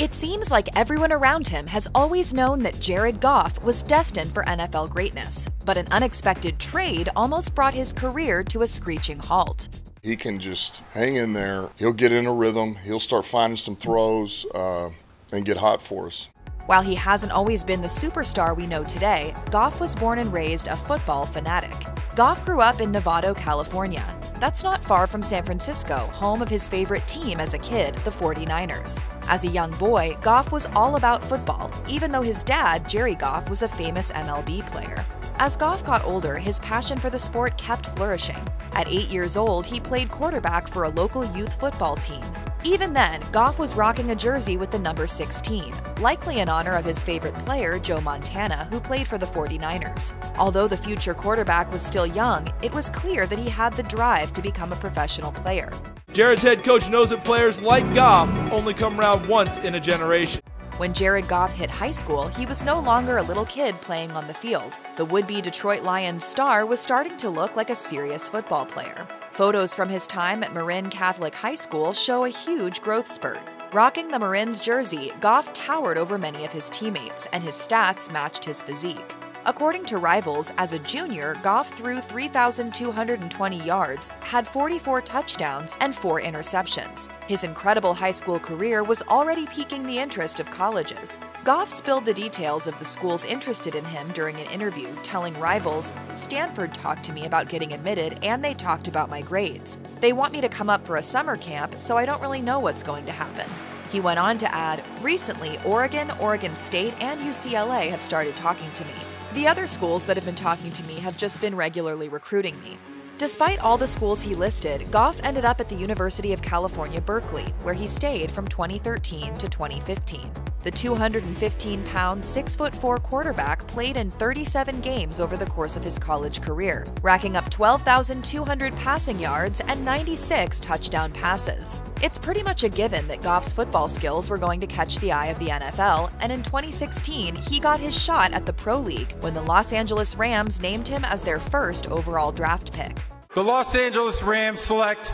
It seems like everyone around him has always known that Jared Goff was destined for NFL greatness, but an unexpected trade almost brought his career to a screeching halt. He can just hang in there. He'll get in a rhythm. He'll start finding some throws uh, and get hot for us. While he hasn't always been the superstar we know today, Goff was born and raised a football fanatic. Goff grew up in Novato, California. That's not far from San Francisco, home of his favorite team as a kid, the 49ers. As a young boy, Goff was all about football, even though his dad, Jerry Goff, was a famous MLB player. As Goff got older, his passion for the sport kept flourishing. At eight years old, he played quarterback for a local youth football team. Even then, Goff was rocking a jersey with the number 16, likely in honor of his favorite player, Joe Montana, who played for the 49ers. Although the future quarterback was still young, it was clear that he had the drive to become a professional player. Jared's head coach knows that players like Goff only come around once in a generation. When Jared Goff hit high school, he was no longer a little kid playing on the field. The would be Detroit Lions star was starting to look like a serious football player. Photos from his time at Marin Catholic High School show a huge growth spurt. Rocking the Marin's jersey, Goff towered over many of his teammates, and his stats matched his physique. According to Rivals, as a junior, Goff threw 3,220 yards, had 44 touchdowns, and 4 interceptions. His incredible high school career was already piquing the interest of colleges. Goff spilled the details of the schools interested in him during an interview, telling Rivals, Stanford talked to me about getting admitted and they talked about my grades. They want me to come up for a summer camp, so I don't really know what's going to happen. He went on to add, Recently, Oregon, Oregon State, and UCLA have started talking to me. The other schools that have been talking to me have just been regularly recruiting me. Despite all the schools he listed, Goff ended up at the University of California, Berkeley, where he stayed from 2013 to 2015. The 215 pound, 6'4 quarterback played in 37 games over the course of his college career, racking up 12,200 passing yards and 96 touchdown passes. It's pretty much a given that Goff's football skills were going to catch the eye of the NFL, and in 2016, he got his shot at the Pro League when the Los Angeles Rams named him as their first overall draft pick. The Los Angeles Rams select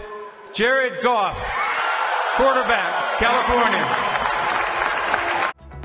Jared Goff, quarterback, California.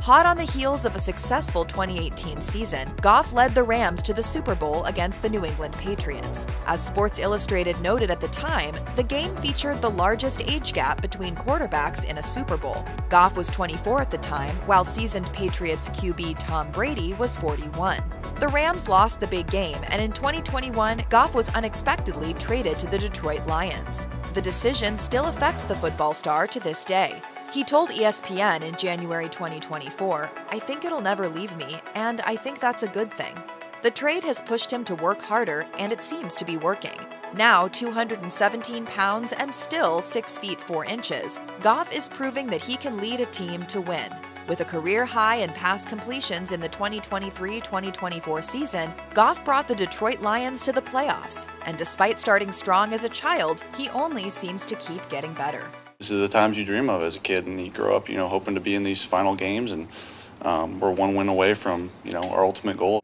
Hot on the heels of a successful 2018 season, Goff led the Rams to the Super Bowl against the New England Patriots. As Sports Illustrated noted at the time, the game featured the largest age gap between quarterbacks in a Super Bowl. Goff was 24 at the time, while seasoned Patriots QB Tom Brady was 41. The Rams lost the big game, and in 2021, Goff was unexpectedly traded to the Detroit Lions. The decision still affects the football star to this day. He told ESPN in January 2024, I think it'll never leave me, and I think that's a good thing. The trade has pushed him to work harder, and it seems to be working. Now 217 pounds and still 6 feet 4 inches, Goff is proving that he can lead a team to win. With a career high in pass completions in the 2023 2024 season, Goff brought the Detroit Lions to the playoffs, and despite starting strong as a child, he only seems to keep getting better. These are the times you dream of as a kid, and you grow up, you know, hoping to be in these final games, and um, we're one win away from, you know, our ultimate goal.